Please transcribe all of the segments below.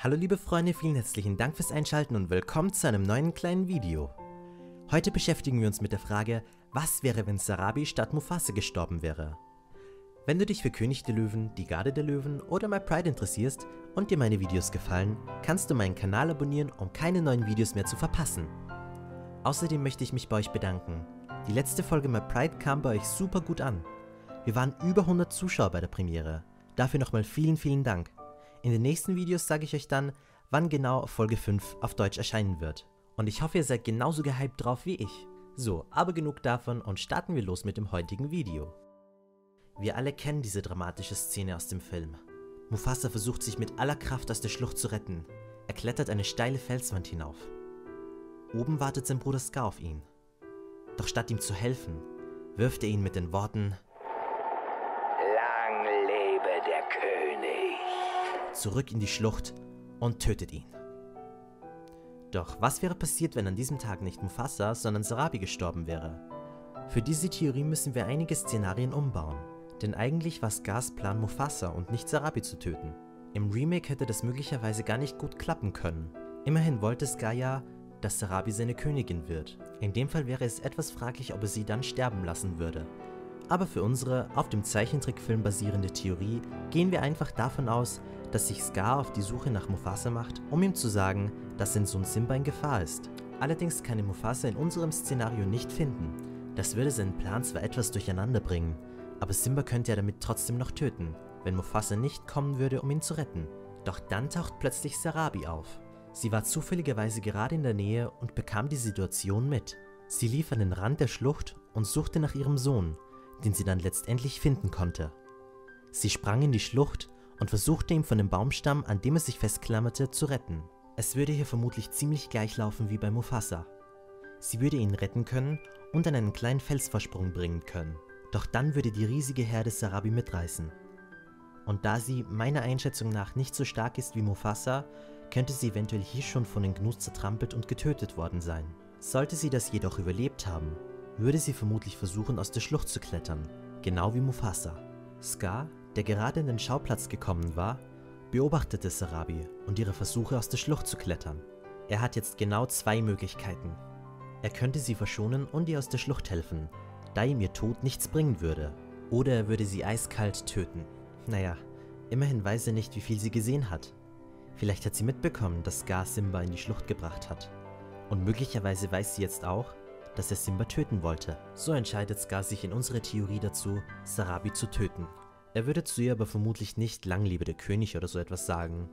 Hallo liebe Freunde, vielen herzlichen Dank fürs Einschalten und willkommen zu einem neuen kleinen Video. Heute beschäftigen wir uns mit der Frage, was wäre wenn Sarabi statt Mufasa gestorben wäre. Wenn du dich für König der Löwen, die Garde der Löwen oder My Pride interessierst und dir meine Videos gefallen, kannst du meinen Kanal abonnieren, um keine neuen Videos mehr zu verpassen. Außerdem möchte ich mich bei euch bedanken. Die letzte Folge My Pride kam bei euch super gut an. Wir waren über 100 Zuschauer bei der Premiere. Dafür nochmal vielen, vielen Dank. In den nächsten Videos sage ich euch dann, wann genau Folge 5 auf Deutsch erscheinen wird. Und ich hoffe, ihr seid genauso gehypt drauf wie ich. So, aber genug davon und starten wir los mit dem heutigen Video. Wir alle kennen diese dramatische Szene aus dem Film. Mufasa versucht sich mit aller Kraft aus der Schlucht zu retten. Er klettert eine steile Felswand hinauf. Oben wartet sein Bruder Scar auf ihn. Doch statt ihm zu helfen, wirft er ihn mit den Worten zurück in die Schlucht und tötet ihn. Doch was wäre passiert, wenn an diesem Tag nicht Mufasa, sondern Sarabi gestorben wäre? Für diese Theorie müssen wir einige Szenarien umbauen, denn eigentlich war Scars Plan Mufasa und nicht Sarabi zu töten. Im Remake hätte das möglicherweise gar nicht gut klappen können. Immerhin wollte Scar ja, dass Sarabi seine Königin wird. In dem Fall wäre es etwas fraglich, ob er sie dann sterben lassen würde. Aber für unsere auf dem Zeichentrickfilm basierende Theorie gehen wir einfach davon aus, dass sich Scar auf die Suche nach Mufasa macht, um ihm zu sagen, dass sein Sohn Simba in Gefahr ist. Allerdings kann er Mufasa in unserem Szenario nicht finden. Das würde seinen Plan zwar etwas durcheinander bringen, aber Simba könnte er damit trotzdem noch töten, wenn Mufasa nicht kommen würde, um ihn zu retten. Doch dann taucht plötzlich Sarabi auf. Sie war zufälligerweise gerade in der Nähe und bekam die Situation mit. Sie lief an den Rand der Schlucht und suchte nach ihrem Sohn, den sie dann letztendlich finden konnte. Sie sprang in die Schlucht und versuchte ihn von dem Baumstamm, an dem er sich festklammerte, zu retten. Es würde hier vermutlich ziemlich gleich laufen wie bei Mufasa. Sie würde ihn retten können und an einen kleinen Felsvorsprung bringen können. Doch dann würde die riesige Herde Sarabi mitreißen. Und da sie meiner Einschätzung nach nicht so stark ist wie Mufasa, könnte sie eventuell hier schon von den Gnus zertrampelt und getötet worden sein. Sollte sie das jedoch überlebt haben, würde sie vermutlich versuchen, aus der Schlucht zu klettern, genau wie Mufasa. Scar, der gerade in den Schauplatz gekommen war, beobachtete Sarabi und ihre Versuche aus der Schlucht zu klettern. Er hat jetzt genau zwei Möglichkeiten. Er könnte sie verschonen und ihr aus der Schlucht helfen, da ihm ihr Tod nichts bringen würde. Oder er würde sie eiskalt töten. Naja, immerhin weiß er nicht, wie viel sie gesehen hat. Vielleicht hat sie mitbekommen, dass Scar Simba in die Schlucht gebracht hat. Und möglicherweise weiß sie jetzt auch, dass er Simba töten wollte. So entscheidet Scar sich in unserer Theorie dazu, Sarabi zu töten. Er würde zu ihr aber vermutlich nicht Lang lebe der König oder so etwas sagen.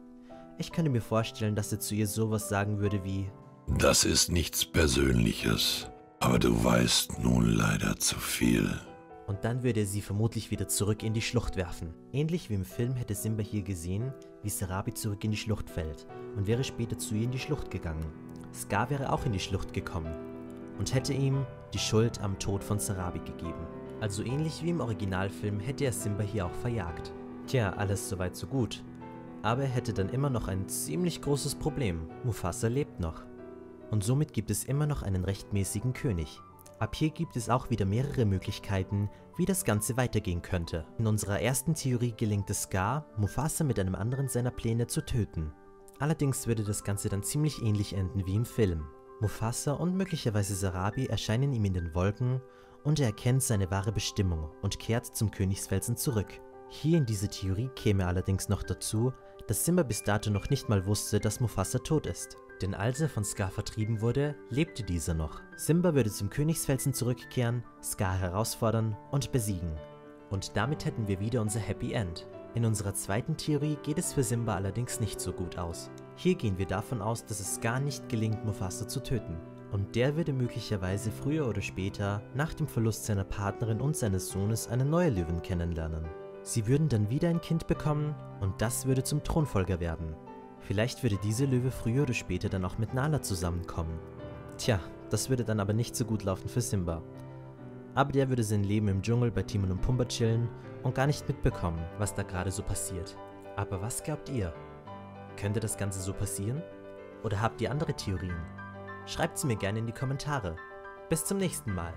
Ich könnte mir vorstellen, dass er zu ihr sowas sagen würde wie Das ist nichts Persönliches, aber du weißt nun leider zu viel. und dann würde er sie vermutlich wieder zurück in die Schlucht werfen. Ähnlich wie im Film hätte Simba hier gesehen, wie Sarabi zurück in die Schlucht fällt und wäre später zu ihr in die Schlucht gegangen. Scar wäre auch in die Schlucht gekommen und hätte ihm die Schuld am Tod von Sarabi gegeben. Also ähnlich wie im Originalfilm hätte er Simba hier auch verjagt. Tja, alles soweit so gut. Aber er hätte dann immer noch ein ziemlich großes Problem. Mufasa lebt noch. Und somit gibt es immer noch einen rechtmäßigen König. Ab hier gibt es auch wieder mehrere Möglichkeiten, wie das Ganze weitergehen könnte. In unserer ersten Theorie gelingt es Scar, Mufasa mit einem anderen seiner Pläne zu töten. Allerdings würde das Ganze dann ziemlich ähnlich enden wie im Film. Mufasa und möglicherweise Sarabi erscheinen ihm in den Wolken und er erkennt seine wahre Bestimmung und kehrt zum Königsfelsen zurück. Hier in dieser Theorie käme allerdings noch dazu, dass Simba bis dato noch nicht mal wusste, dass Mufasa tot ist. Denn als er von Scar vertrieben wurde, lebte dieser noch. Simba würde zum Königsfelsen zurückkehren, Scar herausfordern und besiegen. Und damit hätten wir wieder unser Happy End. In unserer zweiten Theorie geht es für Simba allerdings nicht so gut aus. Hier gehen wir davon aus, dass es gar nicht gelingt, Mufasa zu töten. Und der würde möglicherweise früher oder später, nach dem Verlust seiner Partnerin und seines Sohnes, eine neue Löwin kennenlernen. Sie würden dann wieder ein Kind bekommen und das würde zum Thronfolger werden. Vielleicht würde diese Löwe früher oder später dann auch mit Nala zusammenkommen. Tja, das würde dann aber nicht so gut laufen für Simba. Aber der würde sein Leben im Dschungel bei Timon und Pumba chillen und gar nicht mitbekommen, was da gerade so passiert. Aber was glaubt ihr? Könnte das Ganze so passieren? Oder habt ihr andere Theorien? Schreibt sie mir gerne in die Kommentare. Bis zum nächsten Mal.